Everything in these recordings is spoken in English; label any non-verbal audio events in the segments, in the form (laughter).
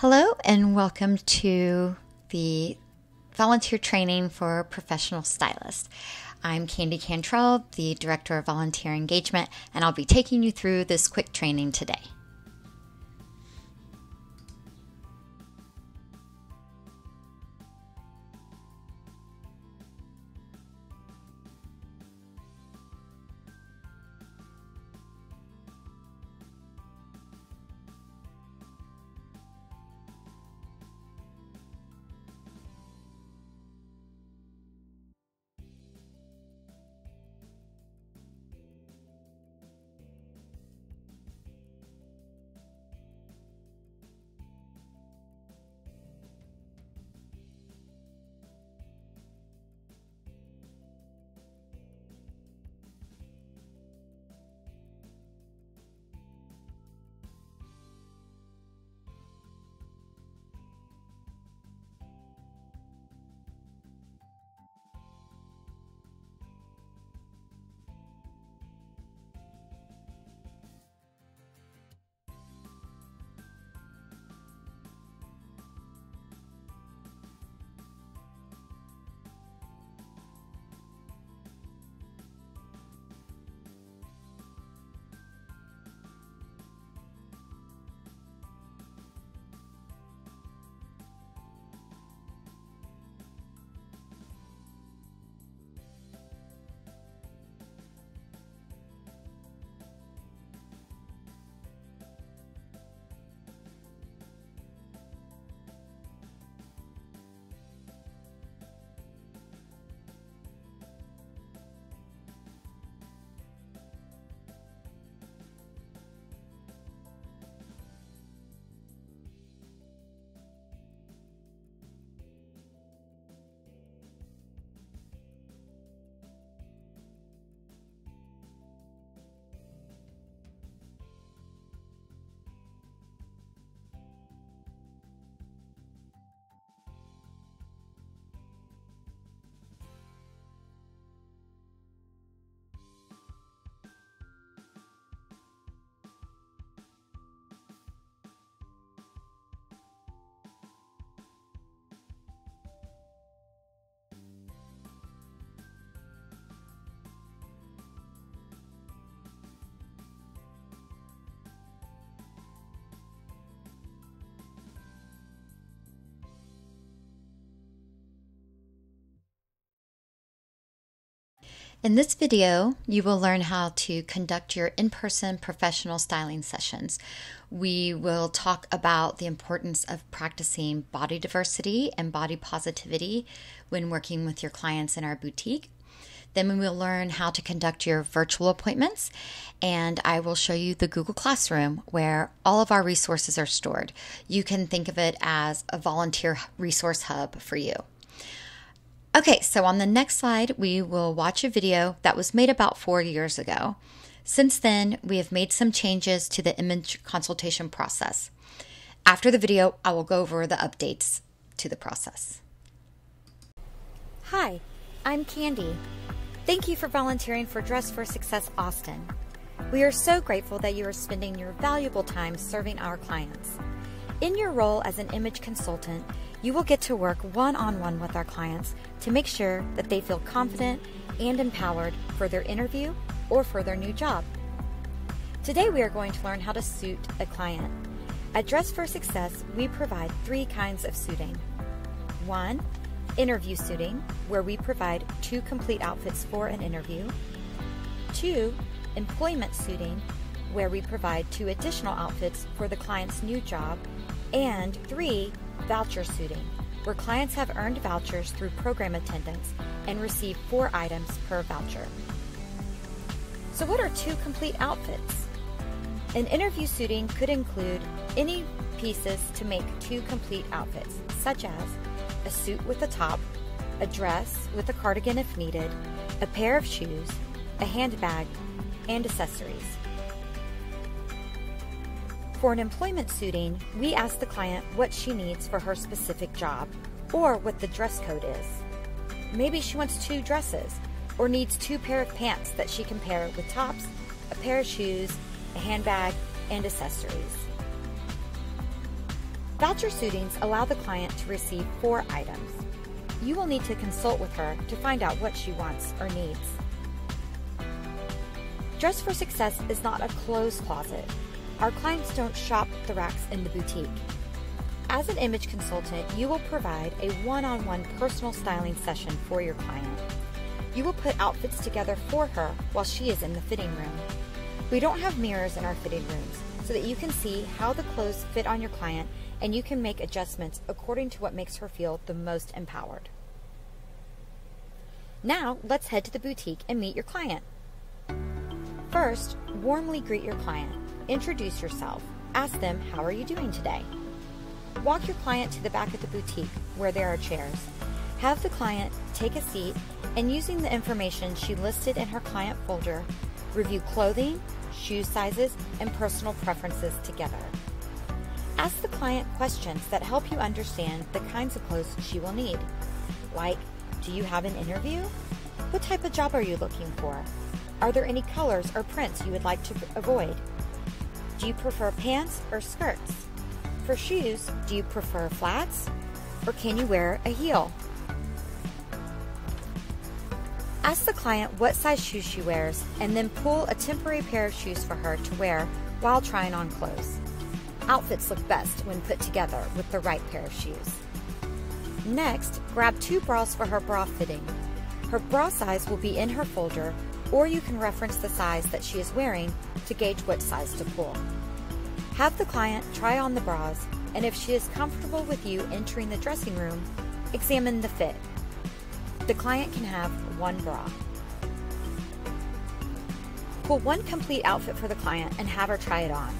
Hello, and welcome to the volunteer training for professional stylists. I'm Candy Cantrell, the Director of Volunteer Engagement, and I'll be taking you through this quick training today. In this video, you will learn how to conduct your in-person professional styling sessions. We will talk about the importance of practicing body diversity and body positivity when working with your clients in our boutique. Then we will learn how to conduct your virtual appointments, and I will show you the Google Classroom where all of our resources are stored. You can think of it as a volunteer resource hub for you. Okay, so on the next slide, we will watch a video that was made about four years ago. Since then, we have made some changes to the image consultation process. After the video, I will go over the updates to the process. Hi, I'm Candy. Thank you for volunteering for Dress for Success Austin. We are so grateful that you are spending your valuable time serving our clients. In your role as an image consultant, you will get to work one on one with our clients to make sure that they feel confident and empowered for their interview or for their new job. Today, we are going to learn how to suit a client. At Dress for Success, we provide three kinds of suiting. One, interview suiting, where we provide two complete outfits for an interview. Two, employment suiting, where we provide two additional outfits for the client's new job and three, voucher suiting, where clients have earned vouchers through program attendance and receive four items per voucher. So, what are two complete outfits? An interview suiting could include any pieces to make two complete outfits, such as a suit with a top, a dress with a cardigan if needed, a pair of shoes, a handbag, and accessories. For an employment suiting, we ask the client what she needs for her specific job or what the dress code is. Maybe she wants two dresses or needs two pair of pants that she can pair with tops, a pair of shoes, a handbag, and accessories. Voucher suitings allow the client to receive four items. You will need to consult with her to find out what she wants or needs. Dress for Success is not a closed closet. Our clients don't shop the racks in the boutique. As an image consultant, you will provide a one on one personal styling session for your client. You will put outfits together for her while she is in the fitting room. We don't have mirrors in our fitting rooms so that you can see how the clothes fit on your client and you can make adjustments according to what makes her feel the most empowered. Now, let's head to the boutique and meet your client. First, warmly greet your client. Introduce yourself. Ask them, How are you doing today? Walk your client to the back of the boutique where there are chairs. Have the client take a seat and using the information she listed in her client folder, review clothing, shoe sizes, and personal preferences together. Ask the client questions that help you understand the kinds of clothes she will need, like Do you have an interview? What type of job are you looking for? Are there any colors or prints you would like to avoid? Do you prefer pants or skirts? For shoes, do you prefer flats or can you wear a heel? Ask the client what size shoes she wears and then pull a temporary pair of shoes for her to wear while trying on clothes. Outfits look best when put together with the right pair of shoes. Next, grab two bras for her bra fitting. Her bra size will be in her folder, or you can reference the size that she is wearing to gauge what size to pull. Have the client try on the bras, and if she is comfortable with you entering the dressing room, examine the fit. The client can have one bra. Pull one complete outfit for the client and have her try it on.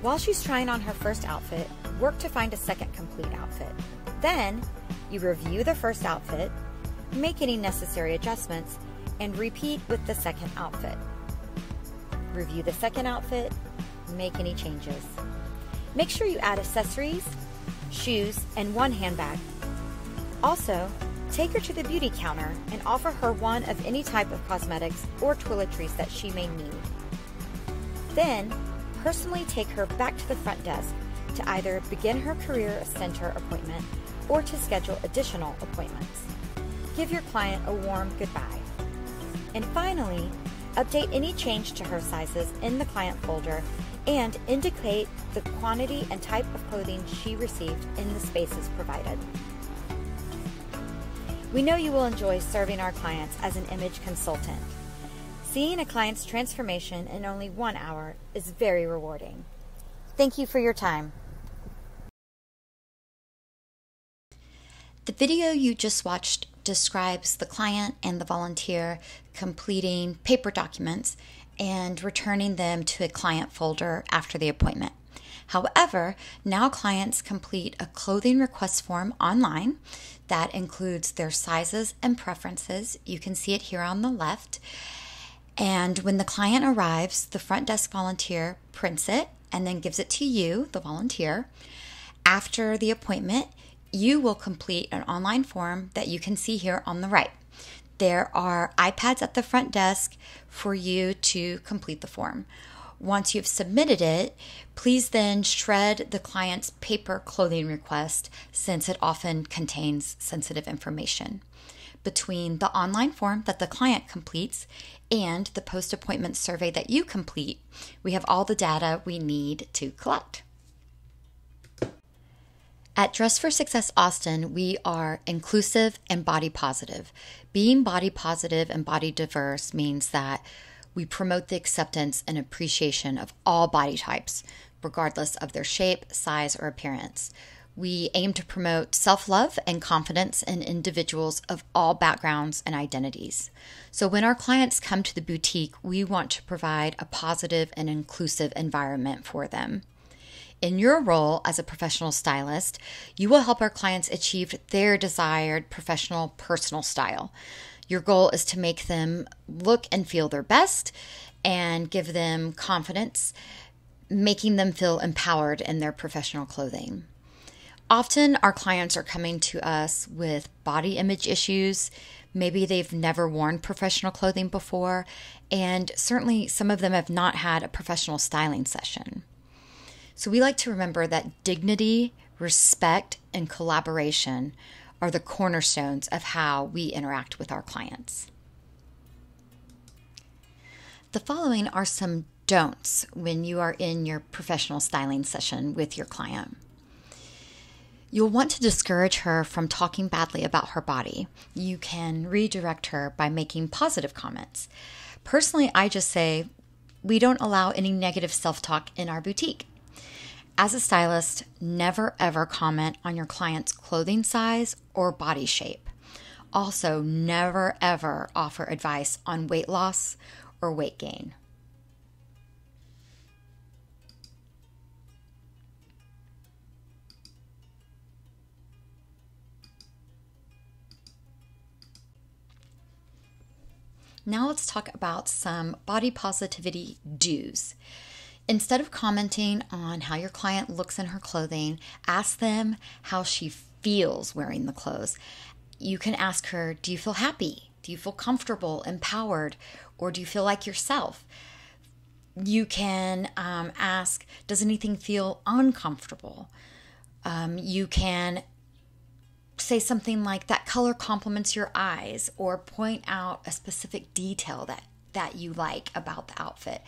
While she's trying on her first outfit, work to find a second complete outfit. Then, you review the first outfit, make any necessary adjustments, and repeat with the second outfit. Review the second outfit, make any changes. Make sure you add accessories, shoes, and one handbag. Also, take her to the beauty counter and offer her one of any type of cosmetics or toiletries that she may need. Then, personally take her back to the front desk to either begin her career center appointment or to schedule additional appointments. Give your client a warm goodbye. And finally, update any change to her sizes in the client folder and indicate the quantity and type of clothing she received in the spaces provided. We know you will enjoy serving our clients as an image consultant. Seeing a client's transformation in only one hour is very rewarding. Thank you for your time. The video you just watched describes the client and the volunteer completing paper documents and returning them to a client folder after the appointment. However, now clients complete a clothing request form online that includes their sizes and preferences. You can see it here on the left. And when the client arrives, the front desk volunteer prints it and then gives it to you, the volunteer. After the appointment, you will complete an online form that you can see here on the right. There are iPads at the front desk for you to complete the form. Once you've submitted it, please then shred the client's paper clothing request since it often contains sensitive information. Between the online form that the client completes and the post appointment survey that you complete, we have all the data we need to collect. At Dress for Success Austin, we are inclusive and body positive. Being body positive and body diverse means that we promote the acceptance and appreciation of all body types, regardless of their shape, size, or appearance. We aim to promote self love and confidence in individuals of all backgrounds and identities. So, when our clients come to the boutique, we want to provide a positive and inclusive environment for them. In your role as a professional stylist, you will help our clients achieve their desired professional personal style. Your goal is to make them look and feel their best and give them confidence, making them feel empowered in their professional clothing. Often, our clients are coming to us with body image issues. Maybe they've never worn professional clothing before, and certainly some of them have not had a professional styling session. So we like to remember that dignity, respect, and collaboration are the cornerstones of how we interact with our clients. The following are some don'ts when you are in your professional styling session with your client. You'll want to discourage her from talking badly about her body. You can redirect her by making positive comments. Personally, I just say we don't allow any negative self talk in our boutique. As a stylist, never ever comment on your client's clothing size or body shape. Also, never ever offer advice on weight loss or weight gain. Now let's talk about some body positivity do's. Instead of commenting on how your client looks in her clothing, ask them how she feels wearing the clothes. You can ask her, Do you feel happy? Do you feel comfortable, empowered, or do you feel like yourself? You can um, ask, Does anything feel uncomfortable? Um, you can say something like that color complements your eyes or point out a specific detail that that you like about the outfit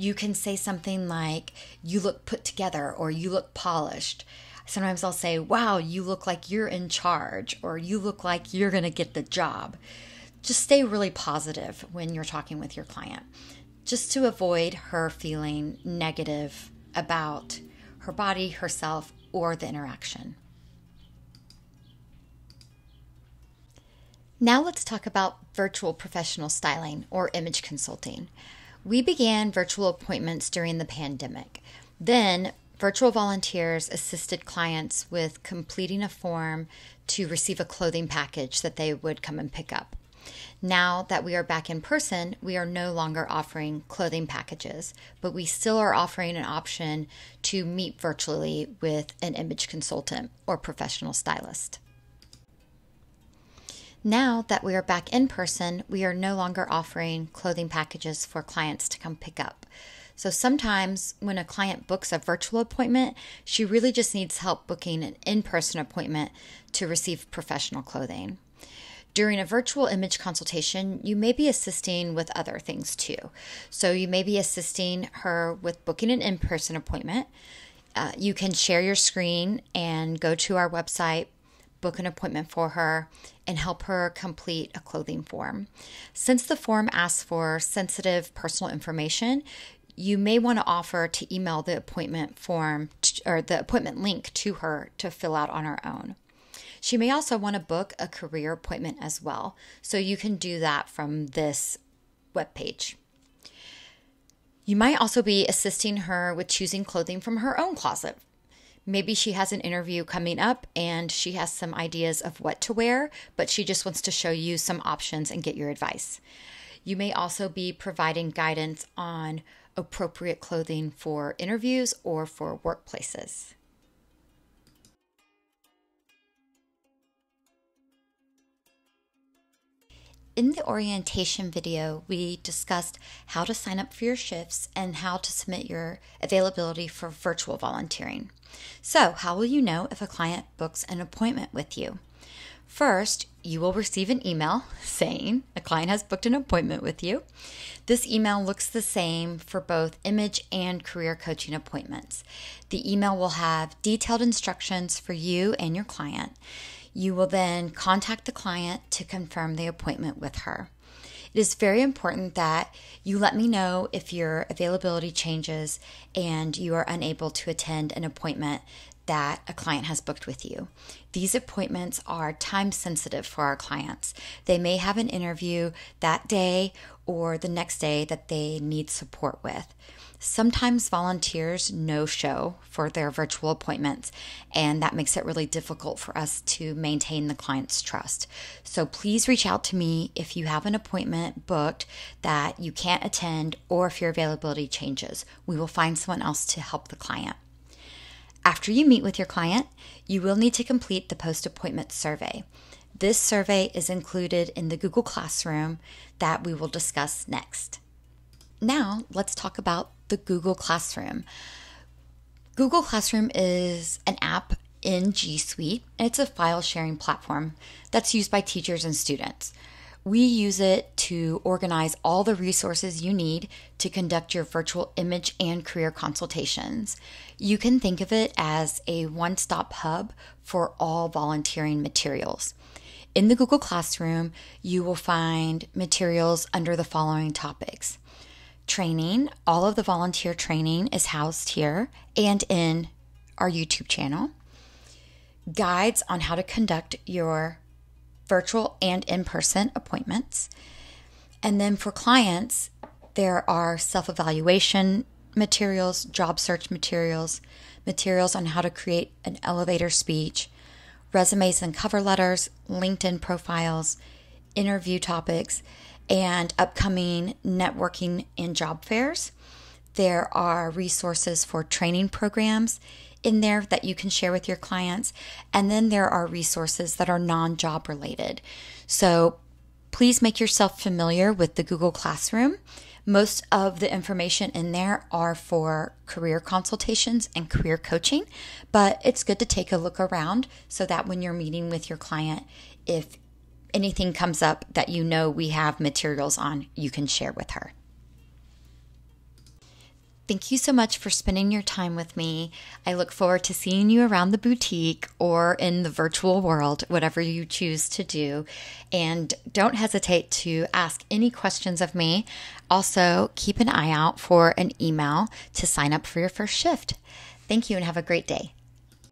you can say something like you look put together or you look polished. Sometimes i'll say wow you look like you're in charge or you look like you're going to get the job. Just stay really positive when you're talking with your client just to avoid her feeling negative about her body herself or the interaction. Now let's talk about virtual professional styling or image consulting. We began virtual appointments during the pandemic. Then, virtual volunteers assisted clients with completing a form to receive a clothing package that they would come and pick up. Now that we are back in person, we are no longer offering clothing packages, but we still are offering an option to meet virtually with an image consultant or professional stylist. Now that we are back in person, we are no longer offering clothing packages for clients to come pick up. So sometimes when a client books a virtual appointment, she really just needs help booking an in person appointment to receive professional clothing. During a virtual image consultation, you may be assisting with other things too. So you may be assisting her with booking an in person appointment. Uh, you can share your screen and go to our website, book an appointment for her, and help her complete a clothing form. Since the form asks for sensitive personal information, you may want to offer to email the appointment form to, or the appointment link to her to fill out on her own. She may also want to book a career appointment as well, so you can do that from this webpage. You might also be assisting her with choosing clothing from her own closet Maybe she has an interview coming up and she has some ideas of what to wear, but she just wants to show you some options and get your advice. You may also be providing guidance on appropriate clothing for interviews or for workplaces. In the orientation video, we discussed how to sign up for your shifts and how to submit your availability for virtual volunteering. So, how will you know if a client books an appointment with you? First, you will receive an email (laughs) saying a client has booked an appointment with you. This email looks the same for both image and career coaching appointments. The email will have detailed instructions for you and your client. You will then contact the client to confirm the appointment with her. It is very important that you let me know if your availability changes and you are unable to attend an appointment that a client has booked with you. These appointments are time sensitive for our clients. They may have an interview that day or the next day that they need support with. Sometimes volunteers no show for their virtual appointments, and that makes it really difficult for us to maintain the client's trust. So please reach out to me if you have an appointment booked that you can't attend or if your availability changes. We will find someone else to help the client. After you meet with your client, you will need to complete the post appointment survey. This survey is included in the Google Classroom that we will discuss next. Now, let's talk about the Google Classroom. Google Classroom is an app in G Suite. and It's a file sharing platform that's used by teachers and students. We use it to organize all the resources you need to conduct your virtual image and career consultations. You can think of it as a one stop hub for all volunteering materials. In the Google Classroom, you will find materials under the following topics training. All of the volunteer training is housed here and in our YouTube channel. Guides on how to conduct your virtual and in person appointments. And then for clients, there are self evaluation materials, job search materials, materials on how to create an elevator speech, resumes and cover letters, LinkedIn profiles, interview topics, and upcoming networking and job fairs. There are resources for training programs in there that you can share with your clients. And then there are resources that are non job related. So please make yourself familiar with the Google Classroom. Most of the information in there are for career consultations and career coaching, but it's good to take a look around so that when you're meeting with your client, if anything comes up that you know we have materials on, you can share with her. Thank you so much for spending your time with me. I look forward to seeing you around the boutique or in the virtual world, whatever you choose to do. And don't hesitate to ask any questions of me. Also, keep an eye out for an email to sign up for your first shift. Thank you and have a great day.